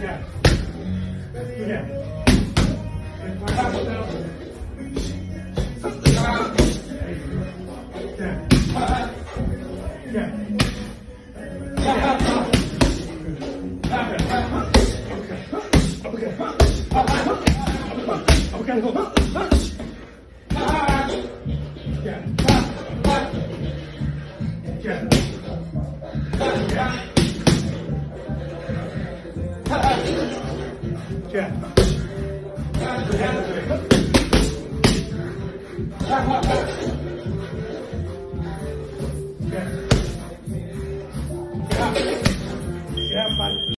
job. Let's Yeah. Yeah. Yeah. Yeah.